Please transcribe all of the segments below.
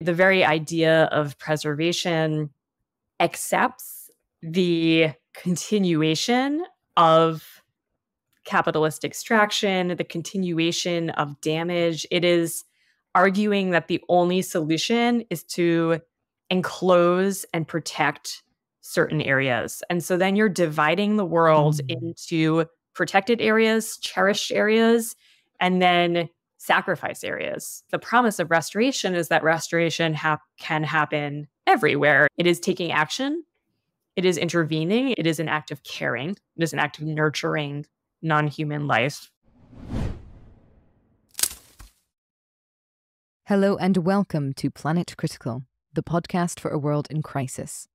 The very idea of preservation accepts the continuation of capitalist extraction, the continuation of damage. It is arguing that the only solution is to enclose and protect certain areas. And so then you're dividing the world mm. into protected areas, cherished areas, and then sacrifice areas. The promise of restoration is that restoration ha- can happen everywhere. It is taking action, it is intervening, it is an act of caring, it is an act of nurturing non human life. Hello, and welcome to Planet Critical, the podcast for a world in crisis.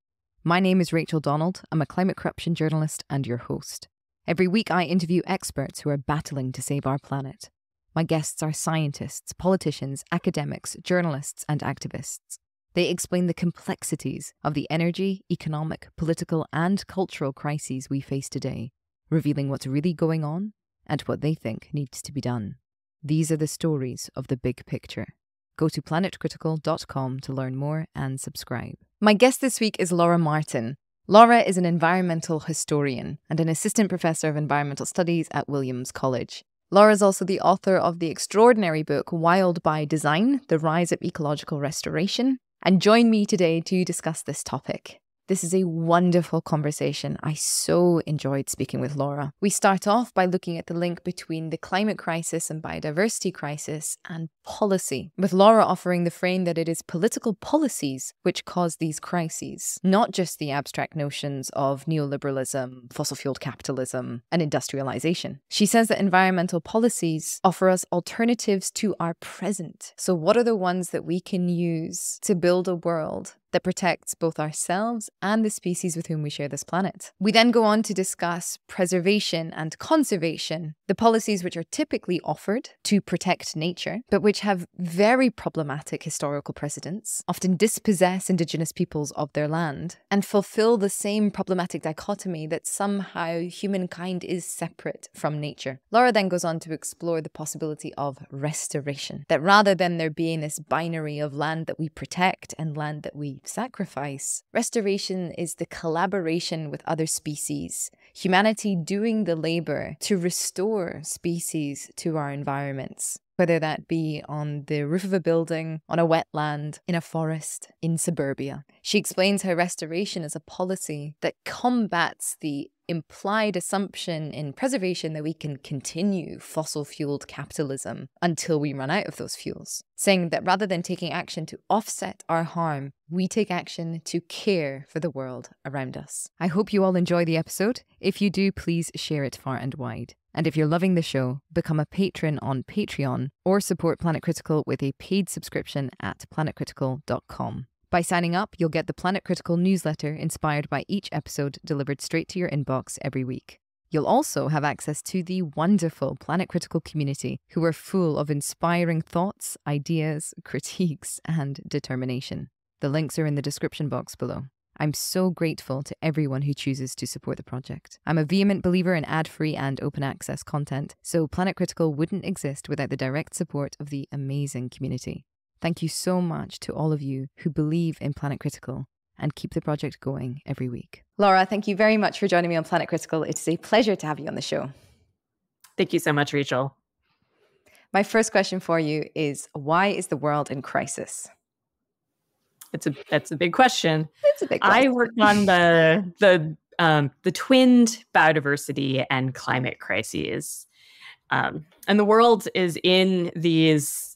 My name is Rachel Donald. I'm a climate corruption journalist and your host. Every week, I interview experts who are battling to save our planet. My guests are scientists, politicians, academics, journalists, and activists. They explain the complexities of the energy, economic, political, and cultural crises we face today, revealing what's really going on and what they think needs to be done. These are the stories of the big picture. Go to planetcritical.com to learn more and subscribe. My guest this week is Laura Martin. Laura is an environmental historian and an assistant professor of environmental studies at Williams College. Laura is also the author of the extraordinary book Wild by Design The Rise of Ecological Restoration, and join me today to discuss this topic. This is a wonderful conversation. I so enjoyed speaking with Laura. We start off by looking at the link between the climate crisis and biodiversity crisis and policy, with Laura offering the frame that it is political policies which cause these crises, not just the abstract notions of neoliberalism, fossil fueled capitalism, and industrialization. She says that environmental policies offer us alternatives to our present. So, what are the ones that we can use to build a world that protects both ourselves and the species with whom we share this planet. We then go on to discuss preservation and conservation, the policies which are typically offered to protect nature, but which have very problematic historical precedents, often dispossess Indigenous peoples of their land, and fulfill the same problematic dichotomy that somehow humankind is separate from nature. Laura then goes on to explore the possibility of restoration, that rather than there being this binary of land that we protect and land that we sacrifice. Restoration is the collaboration with other species, humanity doing the labor to restore species to our environments whether that be on the roof of a building, on a wetland, in a forest, in suburbia. She explains her restoration as a policy that combats the implied assumption in preservation that we can continue fossil fueled capitalism until we run out of those fuels, saying that rather than taking action to offset our harm, we take action to care for the world around us. I hope you all enjoy the episode. If you do, please share it far and wide. And if you're loving the show, become a patron on Patreon or support Planet Critical with a paid subscription at planetcritical.com. By signing up, you'll get the Planet Critical newsletter inspired by each episode delivered straight to your inbox every week. You'll also have access to the wonderful Planet Critical community who are full of inspiring thoughts, ideas, critiques, and determination. The links are in the description box below. I'm so grateful to everyone who chooses to support the project. I'm a vehement believer in ad free and open access content, so Planet Critical wouldn't exist without the direct support of the amazing community. Thank you so much to all of you who believe in Planet Critical and keep the project going every week. Laura, thank you very much for joining me on Planet Critical. It is a pleasure to have you on the show. Thank you so much, Rachel. My first question for you is why is the world in crisis? It's a that's a big question. It's a big question. I work on the the um, the twinned biodiversity and climate crises. Um, and the world is in these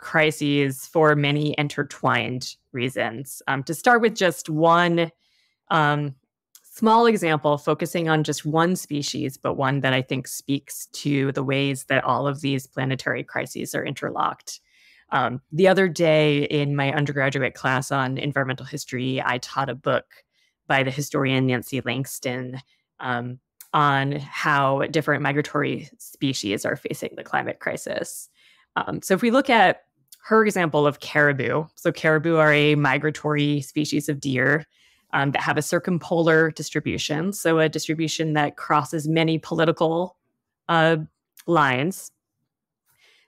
crises for many intertwined reasons. Um, to start with just one um, small example, focusing on just one species, but one that I think speaks to the ways that all of these planetary crises are interlocked. Um, the other day in my undergraduate class on environmental history, I taught a book by the historian Nancy Langston um, on how different migratory species are facing the climate crisis. Um, so, if we look at her example of caribou. So, caribou are a migratory species of deer um, that have a circumpolar distribution. So, a distribution that crosses many political uh, lines.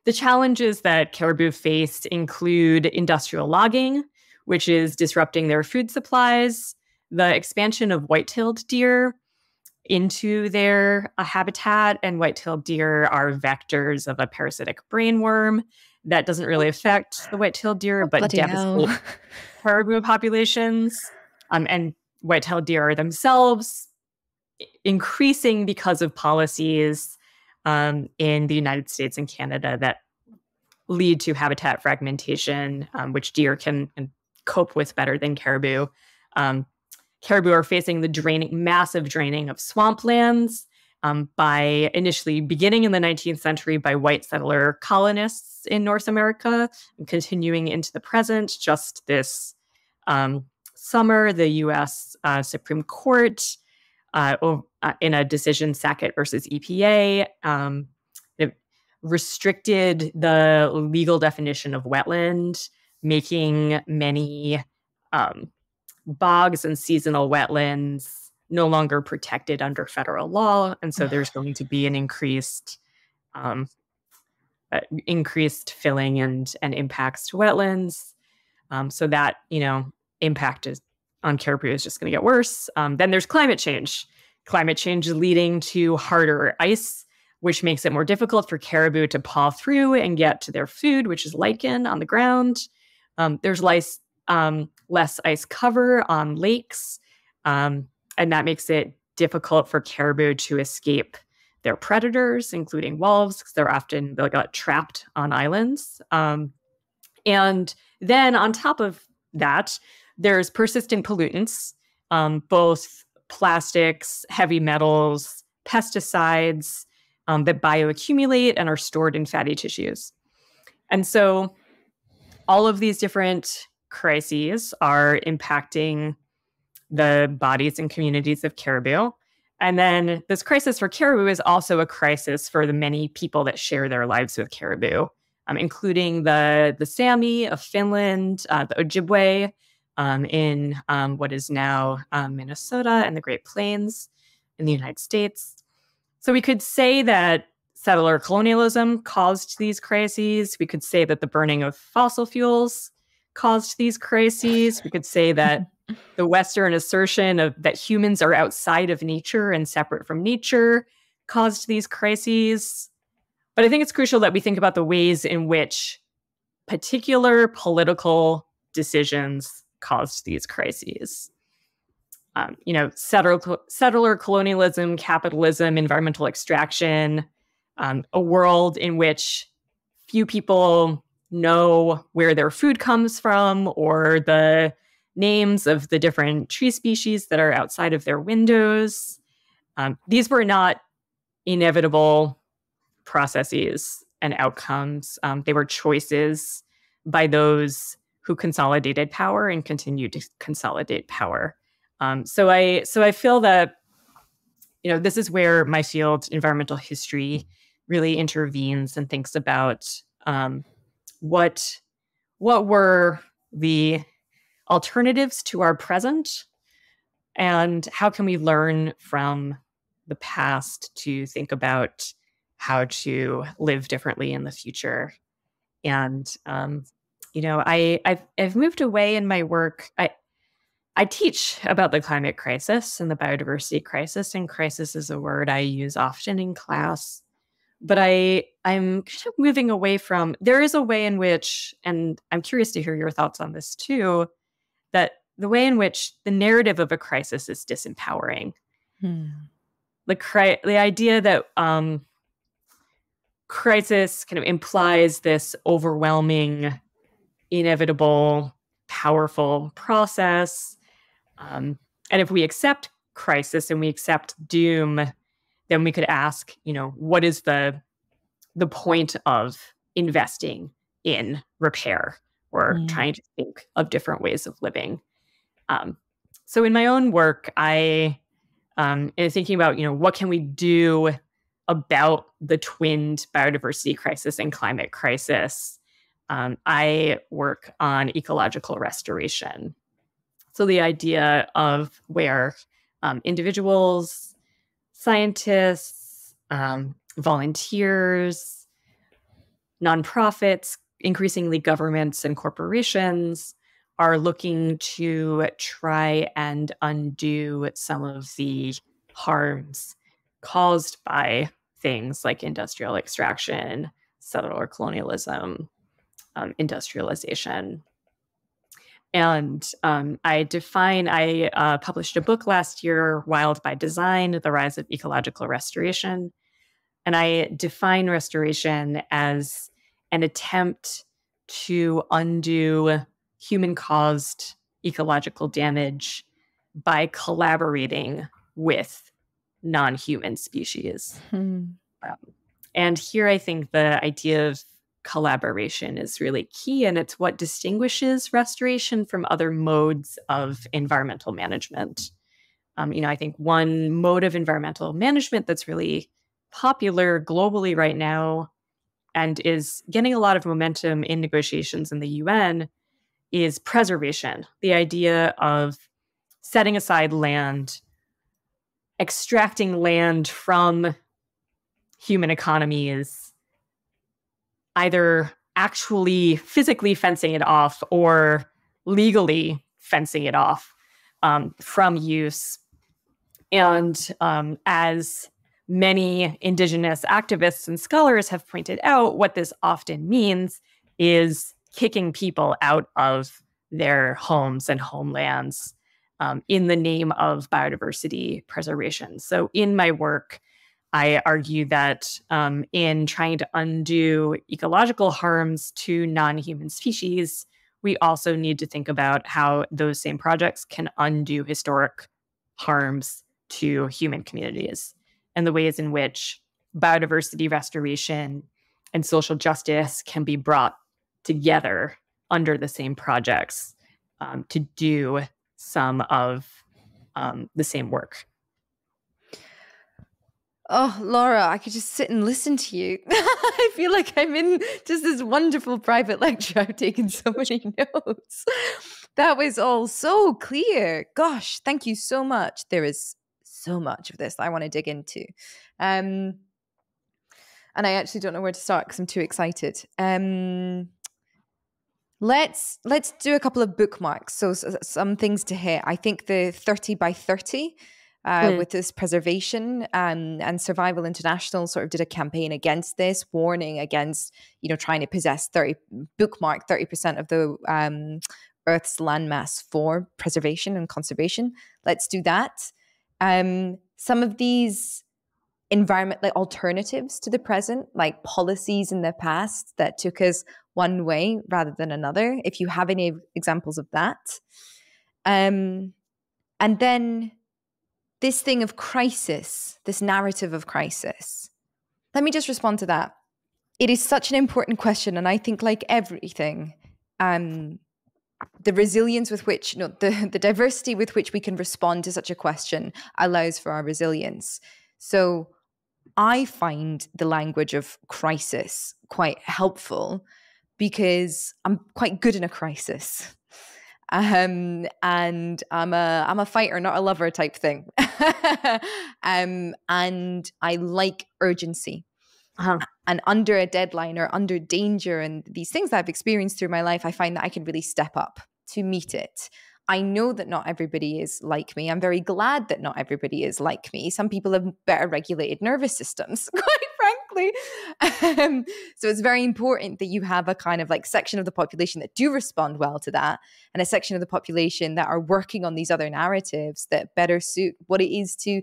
the challenges that caribou faced include industrial logging, which is disrupting their food supplies, the expansion of white-tailed deer into their uh, habitat, and white-tailed deer are vectors of a parasitic brainworm that doesn't really affect the white-tailed deer, but devastates caribou populations. Um, and white-tailed deer are themselves increasing because of policies um, in the United States and Canada that lead to habitat fragmentation, um, which deer can, can, cope with better than caribou. Um, caribou are facing the draining, massive draining of swamplands um, by initially beginning in the 19th century by white settler colonists in North America and continuing into the present. Just this um, summer, the U.S. Uh, Supreme Court uh, uh, in a decision, Sackett versus EPA, um, restricted the legal definition of wetland, making many um, bogs and seasonal wetlands no longer protected under federal law, and so there's going to be an increased um, uh, increased filling and and impacts to wetlands. Um, so that you know impact is on caribou is just going to get worse. Um, then there's climate change. Climate change leading to harder ice, which makes it more difficult for caribou to paw through and get to their food, which is lichen on the ground. Um, there's less, um, less ice cover on lakes, um, and that makes it difficult for caribou to escape their predators, including wolves, because they're often they got trapped on islands. Um, and then on top of that, there's persistent pollutants, um, both plastics, heavy metals, pesticides um, that bioaccumulate and are stored in fatty tissues. And so all of these different crises are impacting the bodies and communities of caribou. And then this crisis for caribou is also a crisis for the many people that share their lives with caribou, um, including the, the Sami of Finland, uh, the Ojibwe, um, in um, what is now um, Minnesota and the Great Plains in the United States. So we could say that settler colonialism caused these crises. We could say that the burning of fossil fuels caused these crises. We could say that the Western assertion of that humans are outside of nature and separate from nature caused these crises. But I think it's crucial that we think about the ways in which particular political decisions caused these crises. Um, you know, settler, settler colonialism, capitalism, environmental extraction, um, a world in which few people know where their food comes from or the names of the different tree species that are outside of their windows. Um, these were not inevitable processes and outcomes. Um, they were choices by those who consolidated power and continue to consolidate power. Um, so I so I feel that you know this is where my field, environmental history, really intervenes and thinks about um, what what were the alternatives to our present and how can we learn from the past to think about how to live differently in the future and um, you know, I I've, I've moved away in my work. I I teach about the climate crisis and the biodiversity crisis, and crisis is a word I use often in class. But I I'm kind of moving away from. There is a way in which, and I'm curious to hear your thoughts on this too, that the way in which the narrative of a crisis is disempowering. Hmm. The cri- the idea that um, crisis kind of implies this overwhelming inevitable, powerful process. Um, and if we accept crisis and we accept doom, then we could ask, you know, what is the the point of investing in repair or mm. trying to think of different ways of living? Um, so in my own work, I um, am thinking about, you know, what can we do about the twinned biodiversity crisis and climate crisis um, I work on ecological restoration. So the idea of where um, individuals, scientists, um, volunteers, nonprofits, increasingly governments and corporations are looking to try and undo some of the harms caused by things like industrial extraction, settler colonialism, um, industrialization. And um, I define, I uh, published a book last year, Wild by Design The Rise of Ecological Restoration. And I define restoration as an attempt to undo human caused ecological damage by collaborating with non human species. Hmm. Um, and here I think the idea of collaboration is really key, and it's what distinguishes restoration from other modes of environmental management. Um, you know, I think one mode of environmental management that's really popular globally right now and is getting a lot of momentum in negotiations in the UN is preservation. The idea of setting aside land, extracting land from human economies, either actually physically fencing it off or legally fencing it off um, from use. And um, as many Indigenous activists and scholars have pointed out, what this often means is kicking people out of their homes and homelands um, in the name of biodiversity preservation. So, in my work, I argue that um, in trying to undo ecological harms to non human species, we also need to think about how those same projects can undo historic harms to human communities and the ways in which biodiversity restoration and social justice can be brought together under the same projects um, to do some of um, the same work. Oh, Laura, I could just sit and listen to you. I feel like I'm in just this wonderful private lecture. I've taken so many notes. That was all so clear. Gosh, thank you so much. There is so much of this I want to dig into. Um, and I actually don't know where to start because I'm too excited. Um, let's let's do a couple of bookmarks. So, so, some things to hit. I think the 30 by 30 uh, mm. with this preservation um, and survival international sort of did a campaign against this warning against you know trying to possess 30 bookmark 30% of the um, earth's landmass for preservation and conservation let's do that um, some of these environment like alternatives to the present like policies in the past that took us one way rather than another if you have any examples of that. Um, and then this thing of crisis this narrative of crisis. Let me just respond to that. It is such an important question and i think like everything um, the resilience with which, know, the, the diversity with which we can respond to such a question allows for our resilience. So I find the language of crisis quite helpful because I'm quite good in a crisis. Um, and I'm a I'm a fighter, not a lover type thing. um, and I like urgency. Uh-huh. And under a deadline or under danger and these things that I've experienced through my life, I find that I can really step up to meet it. I know that not everybody is like me. I'm very glad that not everybody is like me. Some people have better regulated nervous systems, quite frankly. Um, so it's very important that you have a kind of like section of the population that do respond well to that, and a section of the population that are working on these other narratives that better suit what it is to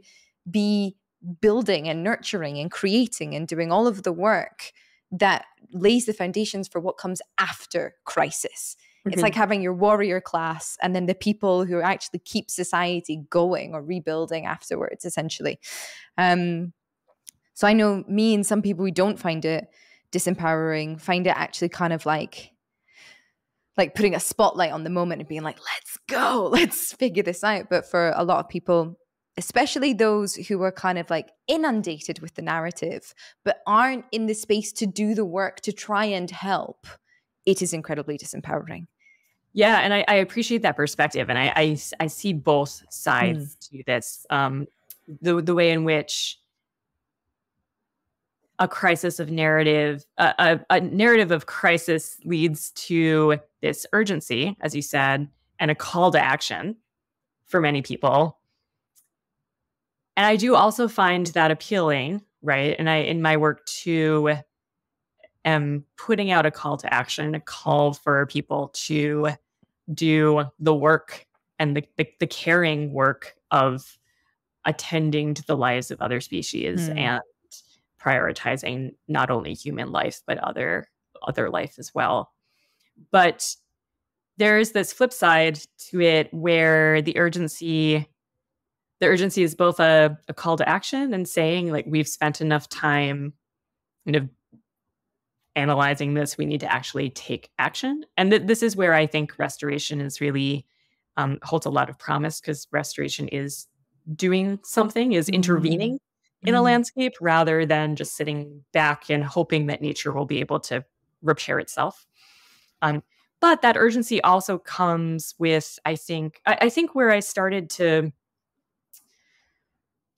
be building and nurturing and creating and doing all of the work that lays the foundations for what comes after crisis. Mm-hmm. It's like having your warrior class and then the people who actually keep society going or rebuilding afterwards, essentially. Um, so I know me and some people who don't find it disempowering find it actually kind of like like putting a spotlight on the moment and being like, let's go, let's figure this out. But for a lot of people, especially those who are kind of like inundated with the narrative, but aren't in the space to do the work to try and help, it is incredibly disempowering. Yeah, and I, I appreciate that perspective, and I I, I see both sides mm. to this. Um, the the way in which a crisis of narrative, a, a, narrative of crisis leads to this urgency, as you said, and a call to action for many people. And I do also find that appealing, right? And I, in my work too, am putting out a call to action, a call for people to do the work and the, the, the caring work of attending to the lives of other species mm. and prioritizing not only human life but other other life as well but there is this flip side to it where the urgency the urgency is both a, a call to action and saying like we've spent enough time kind of analyzing this we need to actually take action and th- this is where i think restoration is really um, holds a lot of promise because restoration is doing something is intervening mm-hmm. in a mm-hmm. landscape rather than just sitting back and hoping that nature will be able to repair itself um, but that urgency also comes with i think I, I think where i started to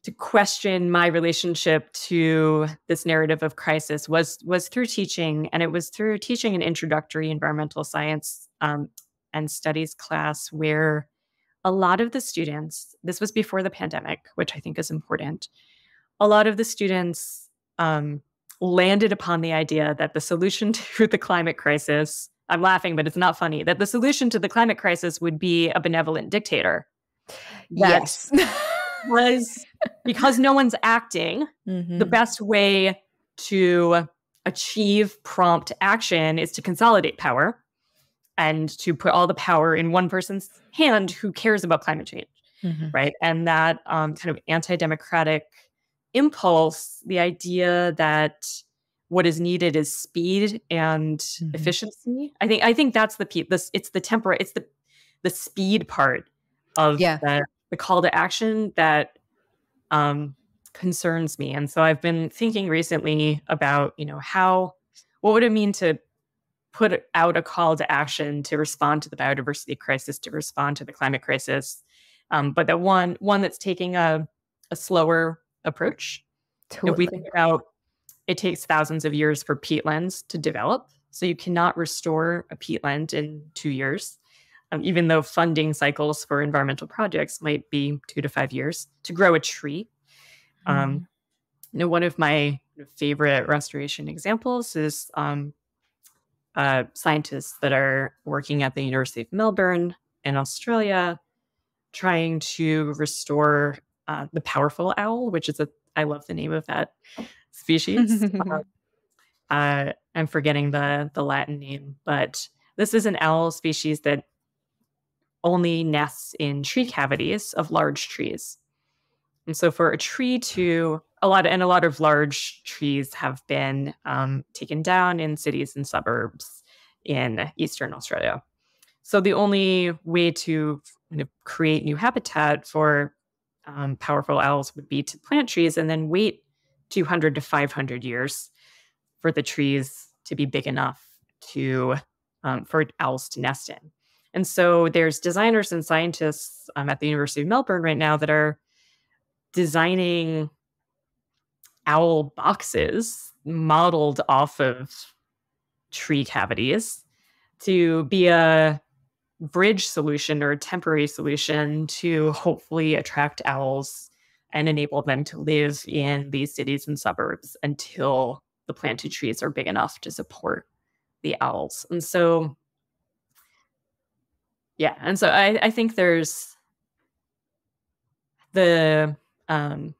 to question my relationship to this narrative of crisis was was through teaching and it was through teaching an introductory environmental science um, and studies class where a lot of the students this was before the pandemic which i think is important a lot of the students um, landed upon the idea that the solution to the climate crisis i'm laughing but it's not funny that the solution to the climate crisis would be a benevolent dictator. Yes was because no one's acting, mm-hmm. the best way to achieve prompt action is to consolidate power and to put all the power in one person's hand who cares about climate change. Mm-hmm. Right. And that um, kind of anti democratic impulse, the idea that what is needed is speed and mm-hmm. efficiency. I think I think that's the piece. This it's the temper. It's the the speed part of yeah. the, the call to action that um, concerns me. And so I've been thinking recently about, you know, how, what would it mean to put out a call to action to respond to the biodiversity crisis, to respond to the climate crisis, um, but that one one that's taking a, a slower approach. Totally. If we think about it takes thousands of years for peatlands to develop. So you cannot restore a peatland in two years um, even though funding cycles for environmental projects might be two to five years to grow a tree. Mm. Um, you know, one of my favorite restoration examples is um, uh, scientists that are working at the University of Melbourne in Australia, trying to restore uh, the powerful owl, which is a I love the name of that species. uh, uh, I'm forgetting the the Latin name, but this is an owl species that only nests in tree cavities of large trees. And so for a tree to a lot and a lot of large trees have been um, taken down in cities and suburbs in eastern Australia. So the only way to create new habitat for um, powerful owls would be to plant trees and then wait 200 to 500 years for the trees to be big enough to um, for owls to nest in. And so there's designers and scientists um, at the University of Melbourne right now that are designing owl boxes modeled off of tree cavities to be a bridge solution or a temporary solution to hopefully attract owls and enable them to live in these cities and suburbs until the planted trees are big enough to support the owls. And so yeah and so i i think there's the um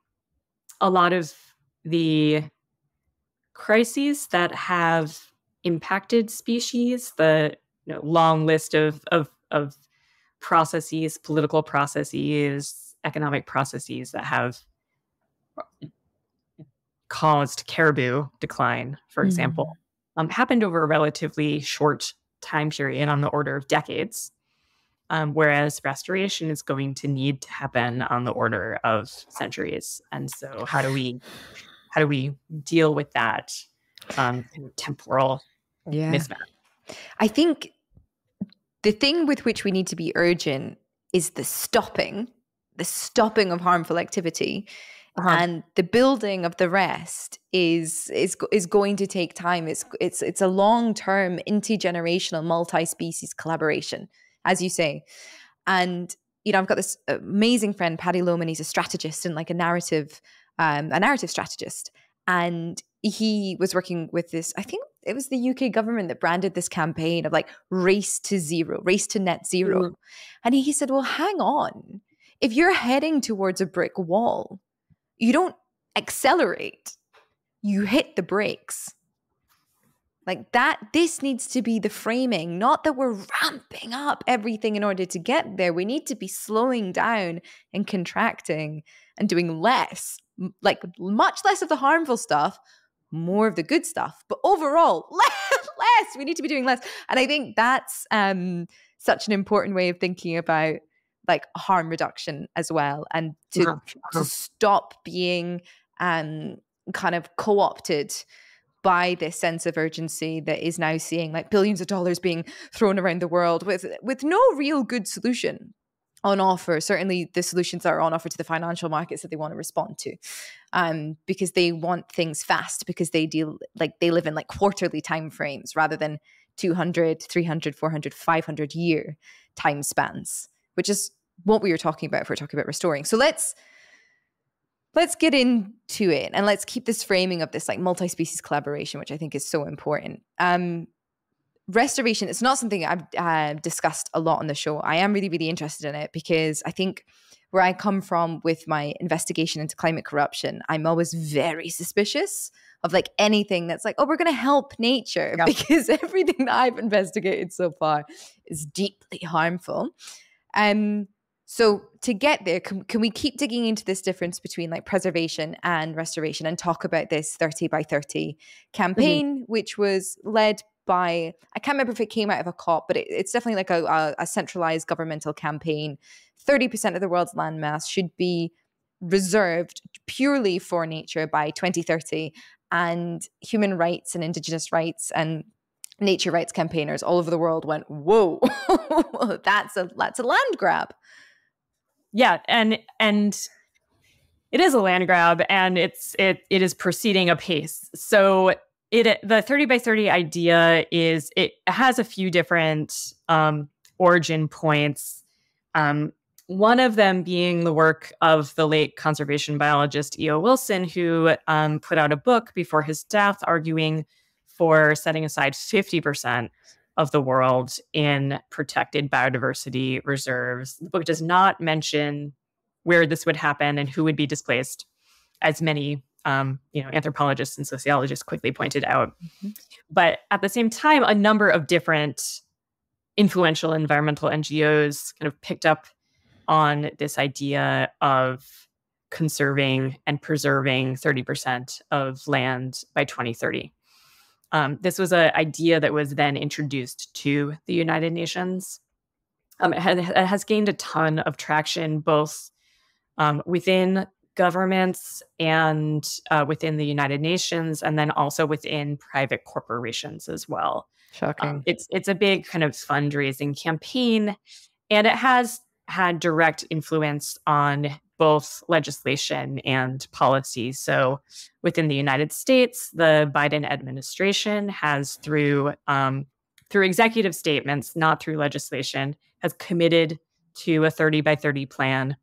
a lot of the crises that have impacted species the you know, long list of of of processes political processes economic processes that have caused caribou decline for example mm. um, happened over a relatively short time period on the order of decades um, whereas restoration is going to need to happen on the order of centuries. And so, how do we how do we deal with that um, temporal yeah. mismatch? I think the thing with which we need to be urgent is the stopping, the stopping of harmful activity. uh-huh. and the building of the rest is is is going to take time. It's it's it's a long term, intergenerational, multi species collaboration, as you say, and you know I've got this amazing friend Paddy Loman. He's a strategist and like a narrative um, a narrative strategist, and he was working with this. I think it was the UK government that branded this campaign of like race to zero, race to net 0 mm. And he, he said, well, hang on. If you're heading towards a brick wall, you don't accelerate, you hit the brakes. Like that, this needs to be the framing, not that we're ramping up everything in order to get there. We need to be slowing down and contracting and doing less, like much less of the harmful stuff, more of the good stuff. But overall, less. less. We need to be doing less. And I think that's um, such an important way of thinking about like harm reduction as well, and to, uh-huh. to stop being um, kind of co-opted by this sense of urgency that is now seeing like billions of dollars being thrown around the world with with no real good solution on offer. Certainly the solutions that are on offer to the financial markets that they want to respond to um, because they want things fast because they deal like they live in like quarterly time frames rather than 200 300 400 500 year time spans which is what we were talking about if we're talking about restoring. So let's let's get into it and let's keep this framing of this like multi-species collaboration which i think is so important. Um restoration it's not something i've uh, discussed a lot on the show. I am really really interested in it because i think where I come from with my investigation into climate corruption, I'm always very suspicious of like anything that's like, oh, we're going to help nature because everything that I've investigated so far is deeply harmful. Um, so to get there, can, can we keep digging into this difference between like preservation and restoration and talk about this 30 by 30 campaign, mm-hmm. which was led by, I can't remember if it came out of a COP, but it, it's definitely like a, a, a centralized governmental campaign 30% of the world's landmass should be reserved purely for nature by 2030 and human rights and indigenous rights and nature rights campaigners all over the world went whoa that's a that's a land grab yeah and and it is a land grab and it's it it is proceeding apace so it the 30 by 30 idea is it has a few different um origin points um one of them being the work of the late conservation biologist E.O. Wilson, who um, put out a book before his death arguing for setting aside 50% of the world in protected biodiversity reserves. The book does not mention where this would happen and who would be displaced, as many um, you know anthropologists and sociologists quickly pointed out. Mm-hmm. But at the same time, a number of different influential environmental NGOs kind of picked up on this idea of conserving and preserving 30% of land by 2030. Um, this was an idea that was then introduced to the United Nations. Um, it, has, it, has, gained a ton of traction both um, within governments and uh, within the United Nations, and then also within private corporations as well. Shocking. Um, it's it's a big kind of fundraising campaign, and it has had direct influence on both legislation and policy. So, within the United States, the Biden administration has, through um, through executive statements, not through legislation, has committed to a 30 by 30 plan.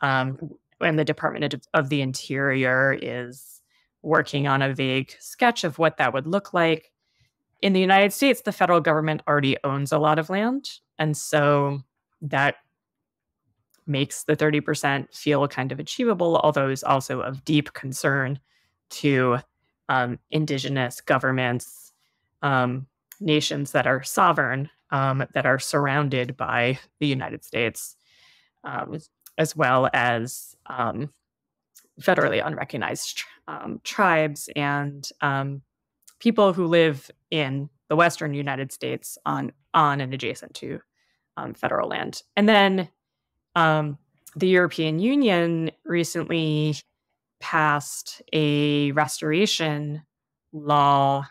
Um, and the Department of, of the Interior is working on a vague sketch of what that would look like. In the United States, the federal government already owns a lot of land. And so that makes the 30% feel kind of achievable, although is also of deep concern to um, indigenous governments, um, nations that are sovereign, um, that are surrounded by the United States, um, as well as um, federally unrecognized um, tribes and people who live in the Western United States on on and adjacent to federal land. And then um, the European Union recently passed a restoration law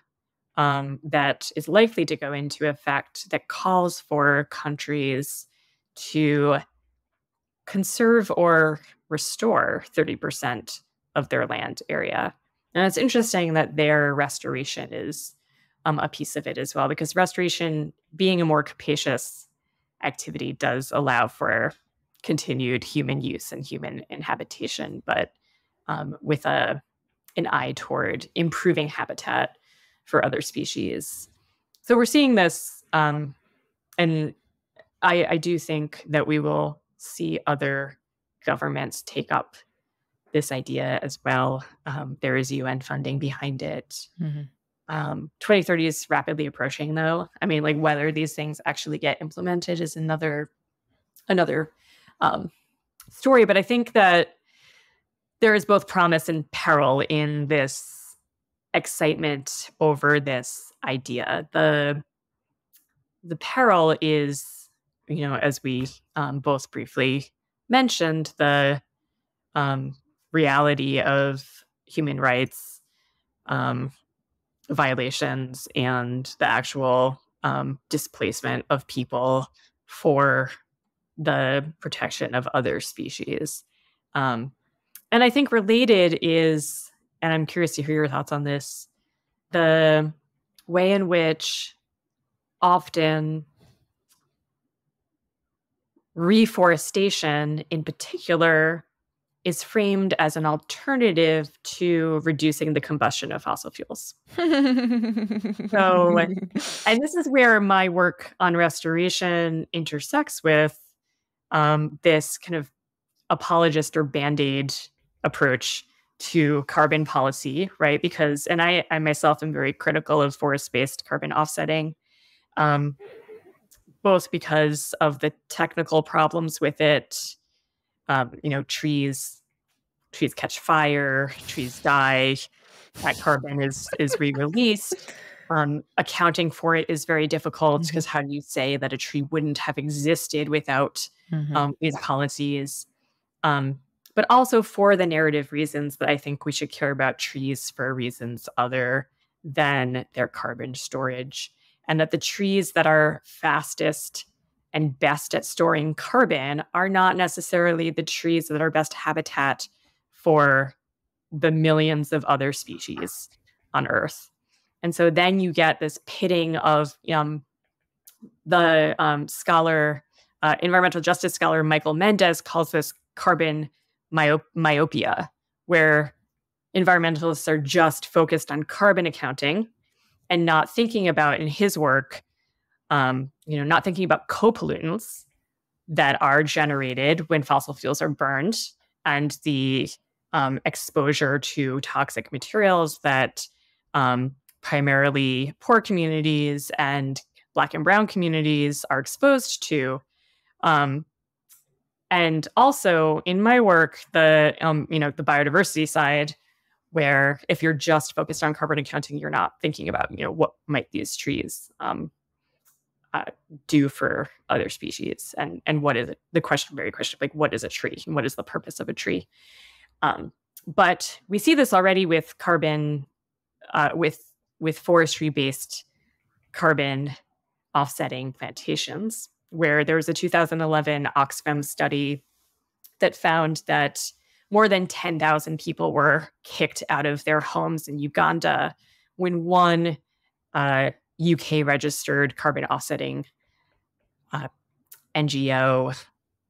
um, that is likely to go into effect that calls for countries to conserve or restore 30% of their land area. And it's interesting that their restoration is um, a piece of it as well, because restoration, being a more capacious activity, does allow for continued human use and human inhabitation, but um, with a an eye toward improving habitat for other species. So we're seeing this, um, and I, I do think that we will see other governments take up this idea as well. Um, there is UN funding behind it. Mm-hmm. Um, 2030 is rapidly approaching, though. I mean, like whether these things actually get implemented is another another um, story. But I think that there is both promise and peril in this excitement over this idea. The the peril is, you know, as we um, both briefly mentioned, the um, reality of human rights um, violations and the actual um, displacement of people for the protection of other species. Um, and I think related is, and I'm curious to hear your thoughts on this, the way in which often reforestation in particular is framed as an alternative to reducing the combustion of fossil fuels. so, and this is where my work on restoration intersects with um, this kind of apologist or band aid approach to carbon policy, right? Because, and I, I myself am very critical of forest based carbon offsetting, um, both because of the technical problems with it. Um, you know, trees trees catch fire, trees die, that carbon is is re-released. Um, accounting for it is very difficult because mm-hmm. how do you say that a tree wouldn't have existed without mm-hmm. um, these policies? Um, but also for the narrative reasons that I think we should care about trees for reasons other than their carbon storage. And that the trees that are fastest and best at storing carbon are not necessarily the trees that are best habitat for the millions of other species on Earth. And so then you get this pitting of um, the um, scholar, uh, environmental justice scholar Michael Mendez calls this carbon myop- myopia, where environmentalists are just focused on carbon accounting and not thinking about in his work, um, you know, not thinking about co-pollutants that are generated when fossil fuels are burned and the um, exposure to toxic materials that um, primarily poor communities and Black and Brown communities are exposed to. Um, and also in my work, the um, you know the biodiversity side, where if you're just focused on carbon accounting, you're not thinking about you know what might these trees um, uh, do for other species, and and what is it? The question, very question, like what is a tree, and what is the purpose of a tree? Um, but we see this already with carbon, uh, with with forestry based carbon offsetting plantations where there was a 2011 Oxfam study that found that more than 10,000 people were kicked out of their homes in Uganda when one uh, UK registered carbon offsetting uh, NGO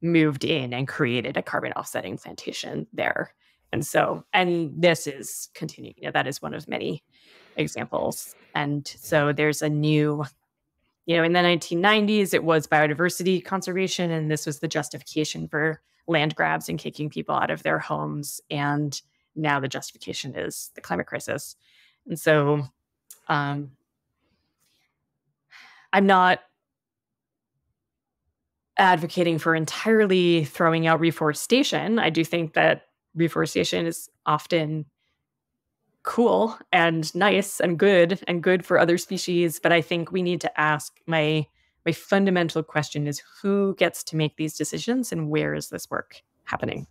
moved in and created a carbon offsetting plantation there. And so, and this is continuing. You know, that is one of many examples. And so there's a new you know, in the 1990s, it was biodiversity conservation, and this was the justification for land grabs and kicking people out of their homes. And now the justification is the climate crisis. And so um, I'm not advocating for entirely throwing out reforestation. I do think that reforestation is often cool and nice and good and good for other species but i think we need to ask my my fundamental question is who gets to make these decisions and where is this work happening?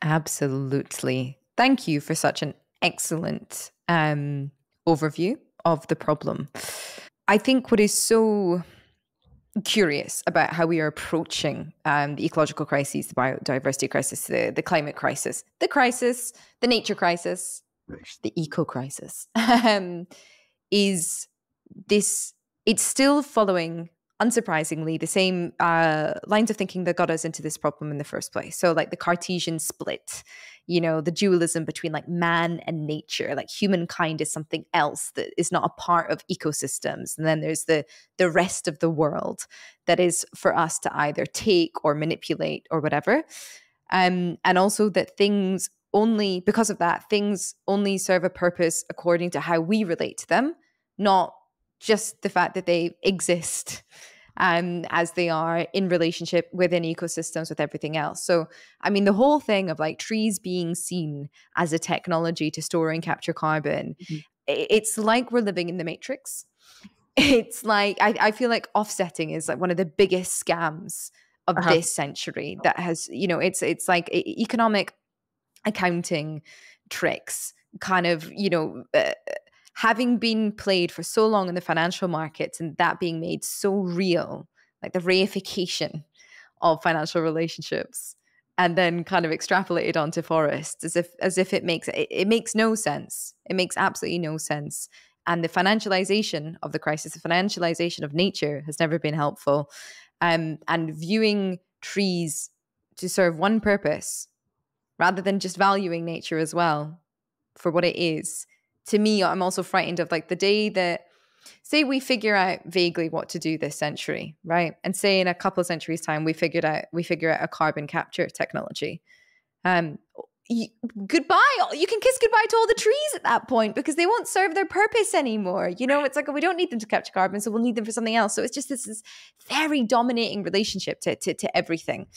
Absolutely. Thank you for such an excellent um, overview of the problem. I think what is so curious about how we are approaching um, the ecological crises, the biodiversity crisis, the, the climate crisis, the crisis, the nature crisis, the eco crisis, um, is this, it's still following unsurprisingly, the same uh, lines of thinking that got us into this problem in the first place. So, like the Cartesian split, you know, the dualism between like man and nature, like humankind is something else that is not a part of ecosystems, and then there's the the rest of the world that is for us to either take or manipulate or whatever. Um, and also that things only because of that things only serve a purpose according to how we relate to them, not just the fact that they exist um, as they are in relationship within ecosystems with everything else. So, I mean, the whole thing of like trees being seen as a technology to store and capture carbon, mm-hmm. it's like we're living in the matrix. It's like, I, I, feel like offsetting is like one of the biggest scams of uh-huh. this century that has, you know, it's, it's like economic accounting tricks kind of, you know, uh, having been played for so long in the financial markets and that being made so real, like the reification of financial relationships, and then kind of extrapolated onto forests as if as if it makes it, it makes no sense. It makes absolutely no sense. And the financialization of the crisis, the financialization of nature has never been helpful. Um, and viewing trees to serve one purpose rather than just valuing nature as well for what it is to me, I'm also frightened of like the day that, say, we figure out vaguely what to do this century, right? And say in a couple of centuries' time, we figured out we figure out a carbon capture technology. Um, you, goodbye. You can kiss goodbye to all the trees at that point because they won't serve their purpose anymore. You know, it's like we don't need them to capture carbon, so we'll need them for something else. So it's just this, this very dominating relationship to, to, to everything.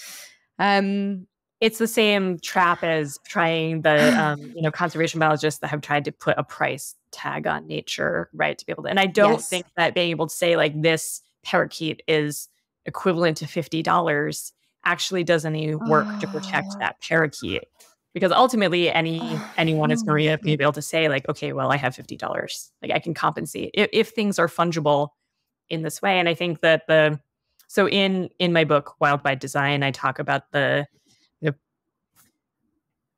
Um, it's the same trap as trying the um, you know conservation biologists that have tried to put a price tag on nature, right? To be able to, and I don't yes. think that being able to say like this parakeet is equivalent to fifty dollars actually does any work oh. to protect ah. that parakeet because ultimately any oh, anyone is going to be able to say like okay well i have $50 like i can compensate if, if, things are fungible in this way and i think that the so in in my book wild by design i talk about the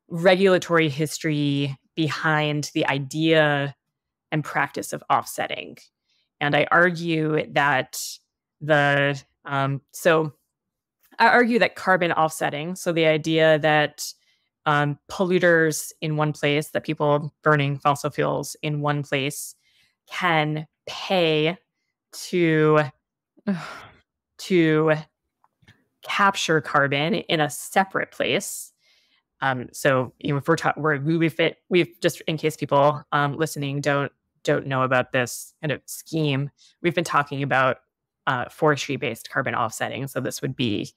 regulatory history behind the idea and practice of offsetting. And I argue that the, um, so I argue that carbon offsetting, so the idea that um, polluters in one place, that people burning fossil fuels in one place can pay to to capture carbon in a separate place um, so you know, if we're talking, we're, we fit, we've just in case people um, listening don't don't know about this kind of scheme, we've been talking about uh, forestry-based carbon offsetting. So this would be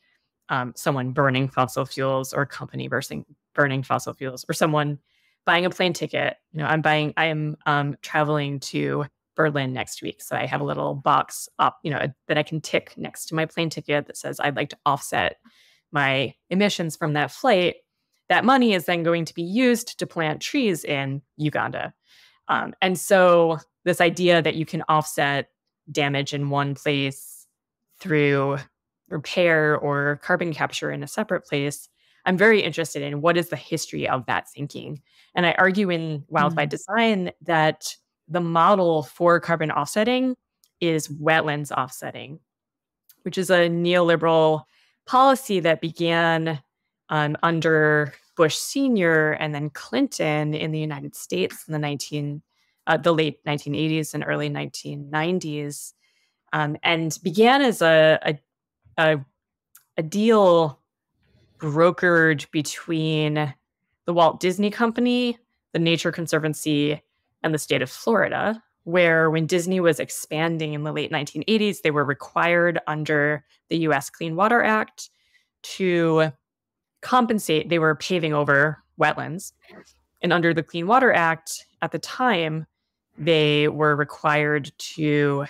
um, someone burning fossil fuels or a company burning burning fossil fuels, or someone buying a plane ticket. You know, I'm buying, I am um, traveling to Berlin next week, so I have a little box up, you know, that I can tick next to my plane ticket that says I'd like to offset my emissions from that flight that money is then going to be used to plant trees in Uganda. Um, and so, this idea that you can offset damage in one place through repair or carbon capture in a separate place, I'm very interested in what is the history of that thinking. And I argue in Wild mm. by Design that the model for carbon offsetting is wetlands offsetting, which is a neoliberal policy that began um, under Bush Senior and then Clinton in the United States in the 19 uh, the late 1980s and early 1990s, um, and began as a, a, a a deal brokered between the Walt Disney Company, the Nature Conservancy, and the state of Florida, where when Disney was expanding in the late 1980s, they were required under the US Clean Water Act to compensate, they were paving over wetlands. And under the Clean Water Act at the time, they were required to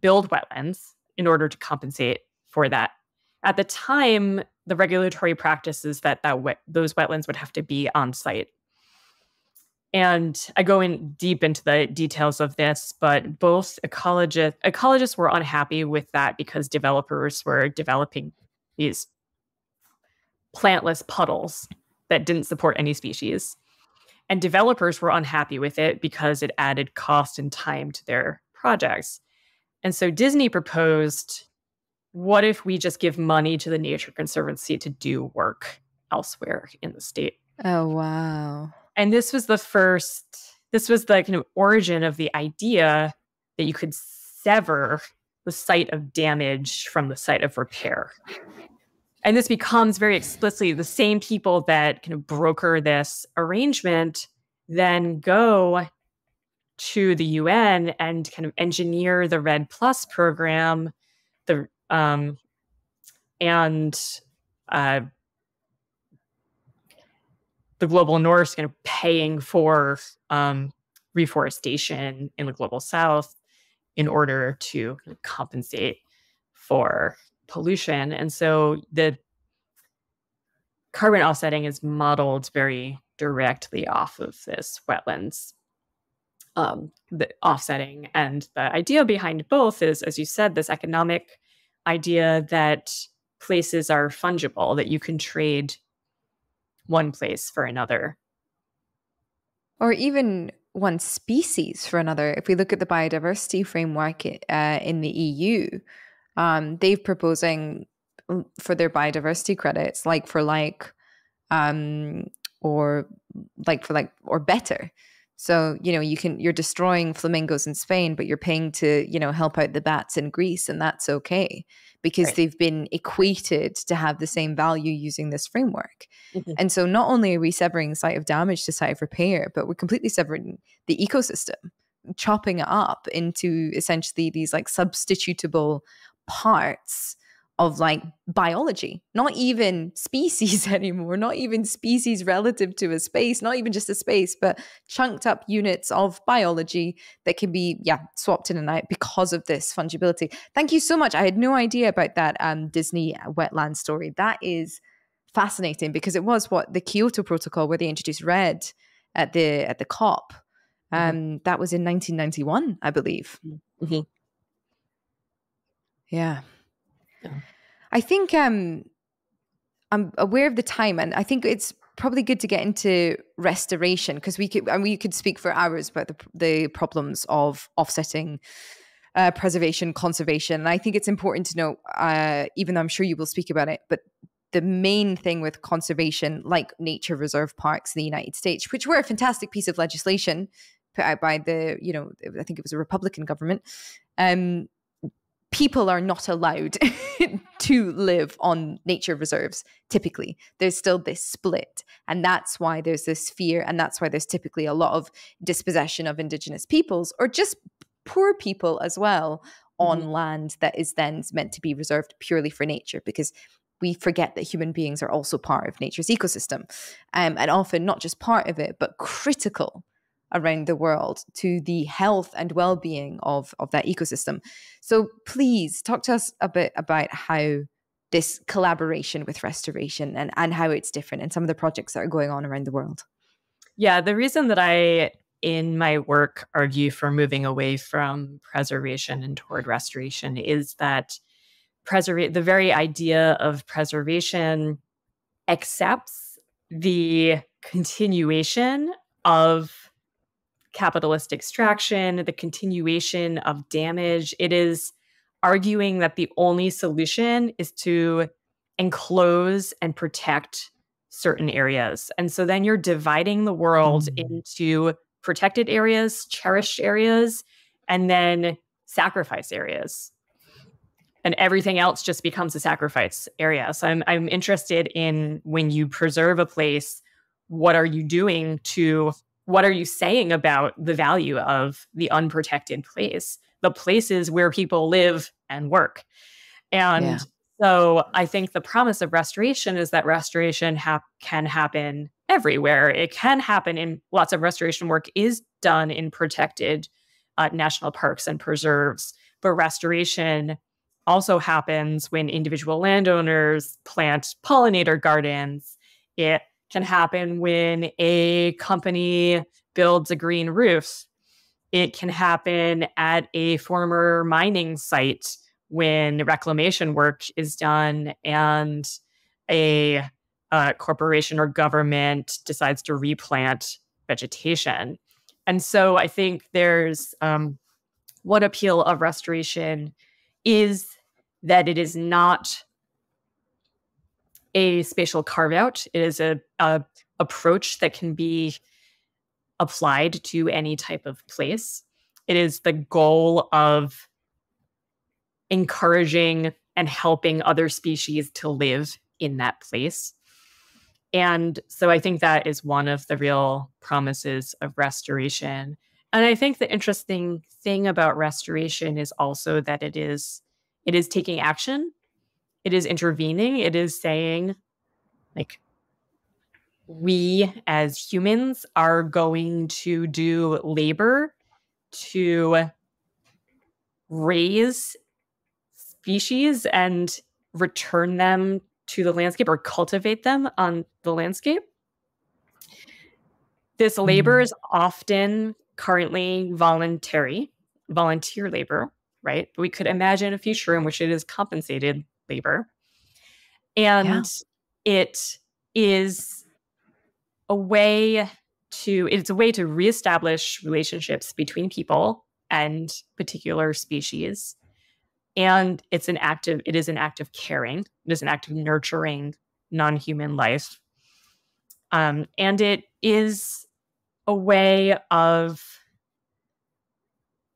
build wetlands in order to compensate for that. At the time, the regulatory practice is that, that those wetlands would have to be on site. and I go in deep into the details of this, but both ecologists ecologists were unhappy with that because developers were developing these plantless puddles that didn't support any species. And developers were unhappy with it because it added cost and time to their projects. And so Disney proposed what if we just give money to the Nature Conservancy to do work elsewhere in the state? Oh, wow. And this was the first, this was the kind of origin of the idea that you could sever the site of damage from the site of repair. And this becomes very explicitly the same people that kind of broker this arrangement then go to the UN and kind of engineer the REDD Plus program, the um, and uh, the global north kind of paying for um, reforestation in the global south in order to compensate for pollution. And so the carbon offsetting is modeled very directly off of this wetlands um, the offsetting. And the idea behind both is, as you said, this economic idea that places are fungible, that you can trade one place for another. Or even one species for another. If we look at the biodiversity framework uh, in the EU, um, they're proposing mm, for their biodiversity credits, like for like, um, or like for like, or better. So, you know, you can you're destroying flamingos in Spain, but you're paying to, you know, help out the bats in Greece, and that's okay because right. they've been equated to have the same value using this framework. Mm-hmm. And so not only are we severing site of damage to site of repair, but we're completely severing the ecosystem, chopping it up into essentially these like substitutable parts of like biology, not even species anymore, not even species relative to a space, not even just a space, but chunked up units of biology that can be, yeah, swapped in and out because of this fungibility. Thank you so much. I had no idea about that um, Disney wetland story. That is fascinating because it was what the Kyoto Protocol, where they introduced REDD at the at the COP. Mm-hmm. Um, mm-hmm. That was in 1991, I believe. Mm-hmm. Yeah. yeah. I think um, I'm aware of the time, and I think it's probably good to get into restoration because we could and we could speak for hours about the the problems of offsetting. Uh, preservation, conservation. And I think it's important to know, uh, even though I'm sure you will speak about it, but the main thing with conservation, like nature reserve parks in the United States, which were a fantastic piece of legislation put out by the, you know, I think it was a Republican government, um, people are not allowed to live on nature reserves typically there's still this split and that's why there's this fear and that's why there's typically a lot of dispossession of indigenous peoples or just poor people as well on mm-hmm. land that is then meant to be reserved purely for nature because we forget that human beings are also part of nature's ecosystem um, and often not just part of it but critical around the world to the health and well-being of of that ecosystem. So please talk to us a bit about how this collaboration with restoration and and how it's different and some of the projects that are going on around the world. Yeah the reason that i in my work argue for moving away from preservation and toward restoration is that preserve the very idea of preservation accepts the continuation of capitalist extraction, the continuation of damage. It is arguing that the only solution is to enclose and protect certain areas. And so then you're dividing the world mm. into protected areas, cherished areas, and then sacrifice areas. And everything else just becomes a sacrifice area. So I'm I'm interested in when you preserve a place, what are you doing to what are you saying about the value of the unprotected place, the places where people live and work? And yeah. so I think the promise of restoration is that restoration ha- can happen everywhere. It can happen in lots of restoration work is done in protected uh, national parks and preserves, but restoration also happens when individual landowners plant pollinator gardens. It can happen when a company builds a green roof. It can happen at a former mining site when reclamation work is done and a, a corporation or government decides to replant vegetation. And so I think there's um, what appeal of restoration is that it is not a spatial carve out. It is a, a approach that can be applied to any type of place. It is the goal of encouraging and helping other species to live in that place. And so I think that is one of the real promises of restoration. And I think the interesting thing about restoration is also that it is it is taking action. It is intervening. It is saying like we as humans are going to do labor to raise species and return them to the landscape or cultivate them on the landscape. This labor mm. is often currently voluntary, volunteer labor, right? But we could imagine a future in which it is compensated labor. And yeah. it is a way to it's a way to reestablish relationships between people and particular species and it's an act of it is an act of caring it is an act of nurturing non-human life um, and it is a way of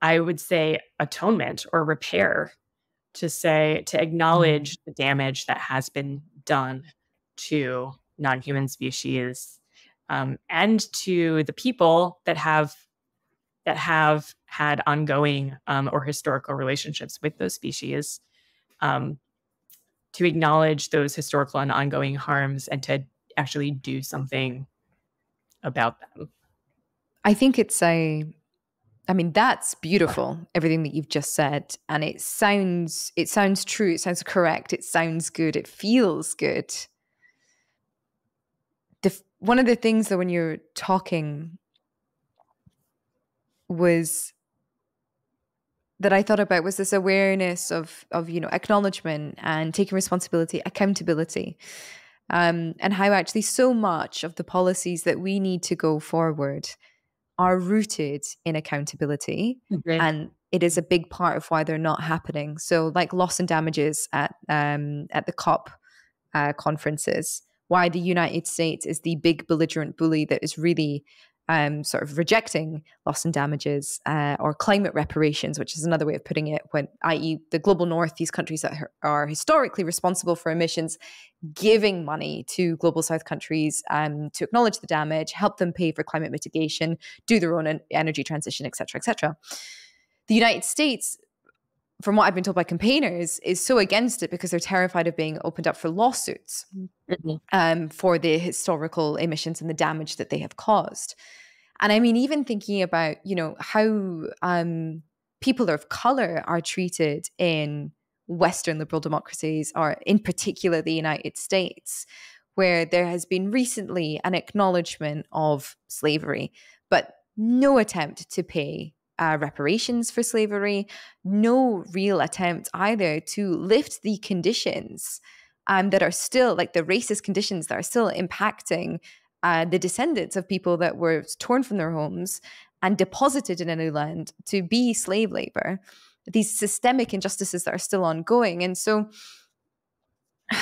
i would say atonement or repair to say to acknowledge mm. the damage that has been done to non-human species um, and to the people that have that have had ongoing um, or historical relationships with those species um, to acknowledge those historical and ongoing harms and to actually do something about them i think it's a i mean that's beautiful everything that you've just said and it sounds it sounds true it sounds correct it sounds good it feels good. The, one of the things that when you're talking was that I thought about was this awareness of of you know acknowledgement and taking responsibility, accountability, um, and how actually so much of the policies that we need to go forward are rooted in accountability, okay. and it is a big part of why they're not happening. So, like loss and damages at um, at the COP uh, conferences, why the United States is the big belligerent bully that is really um, sort of rejecting loss and damages uh, or climate reparations, which is another way of putting it, when i.e. the global north, these countries that are historically responsible for emissions, giving money to global south countries um, to acknowledge the damage, help them pay for climate mitigation, do their own energy transition, etc., etc. The United States from what I've been told by campaigners, is so against it because they're terrified of being opened up for lawsuits mm-hmm. um, for the historical emissions and the damage that they have caused. And I mean, even thinking about, you know, how um, people of color are treated in Western liberal democracies, or in particular the United States, where there has been recently an acknowledgement of slavery, but no attempt to pay uh, reparations for slavery, no real attempt either to lift the conditions um, that are still like the racist conditions that are still impacting uh, the descendants of people that were torn from their homes and deposited in a new land to be slave labor. These systemic injustices that are still ongoing. And so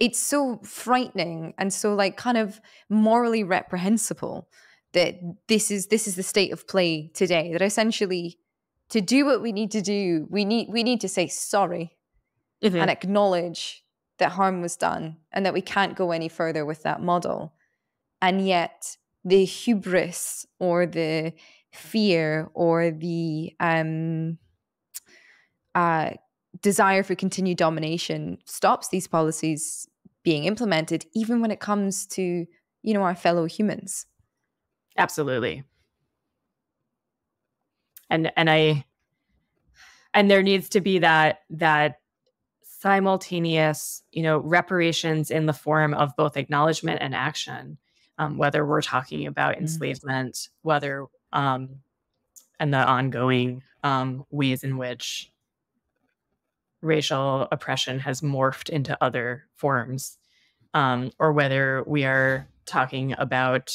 it's so frightening and so like kind of morally reprehensible that this is this is the state of play today that essentially to do what we need to do we need we need to say sorry mm-hmm. and acknowledge that harm was done and that we can't go any further with that model and yet the hubris or the fear or the um, uh, desire for continued domination stops these policies being implemented even when it comes to you know our fellow humans Absolutely. And and I and there needs to be that that simultaneous, you know, reparations in the form of both acknowledgement and action, um, whether we're talking about mm-hmm. enslavement, whether um, and the ongoing um, ways in which racial oppression has morphed into other forms, um, or whether we are talking about,